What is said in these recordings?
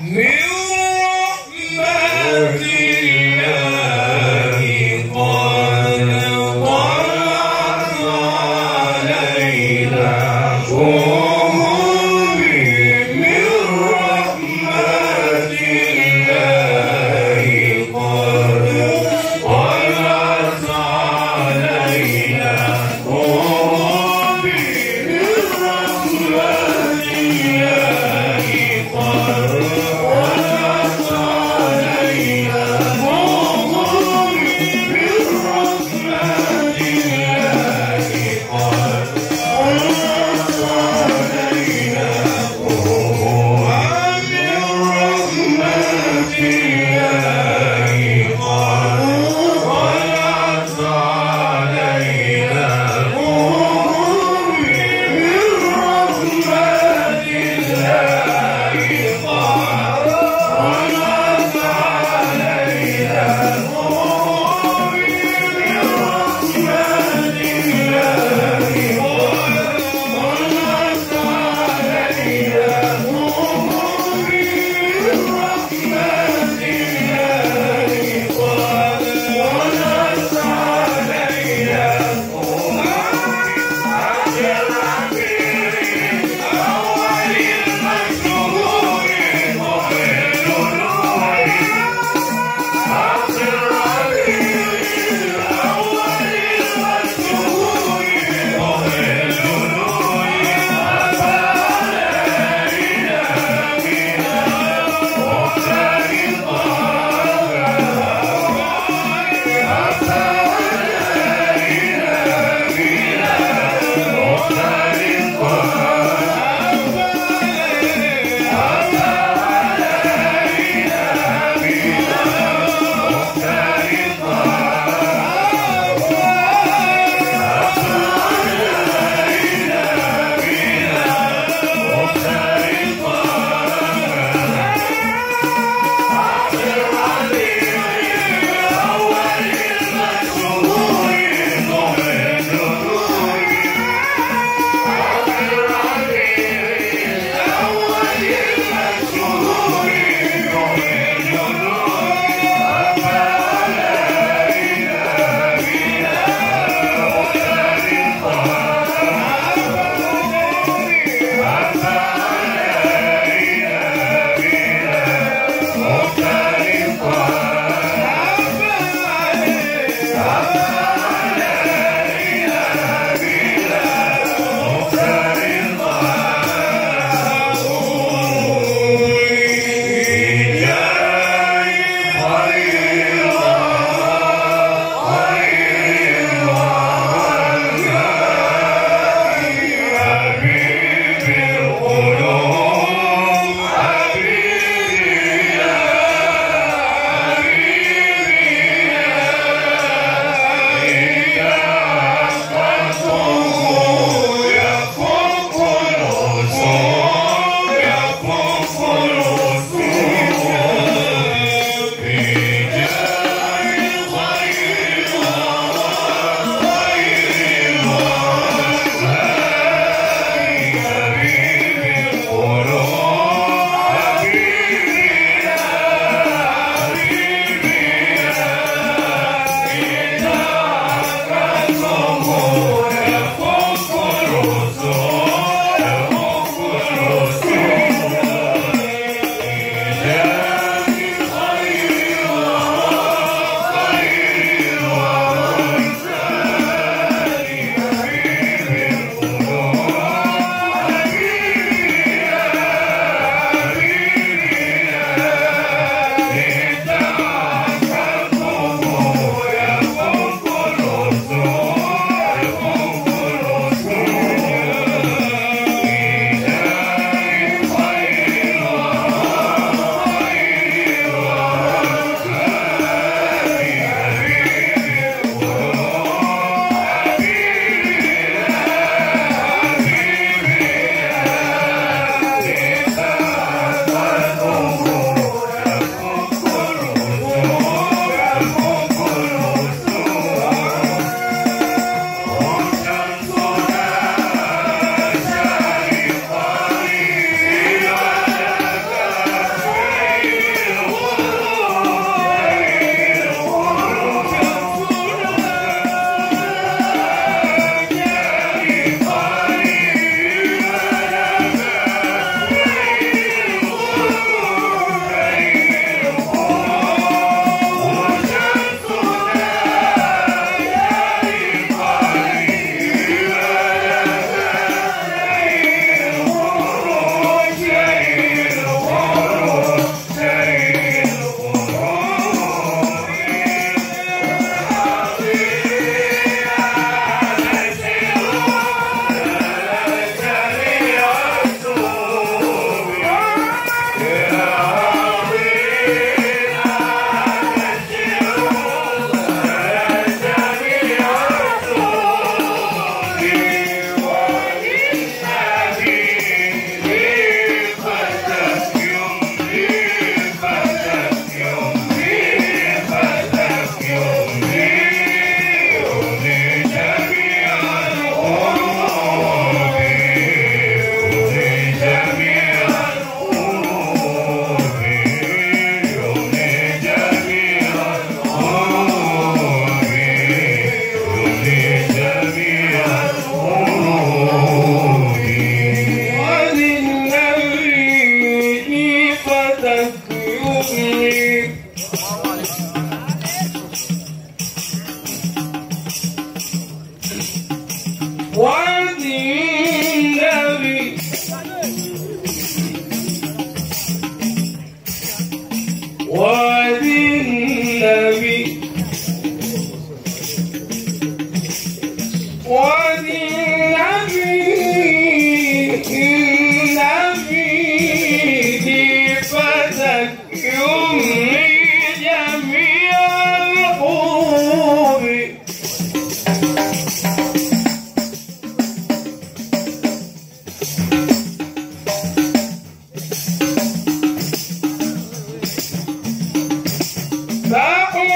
Meu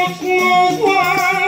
Oh